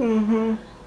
Mm-hmm.